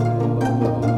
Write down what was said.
Música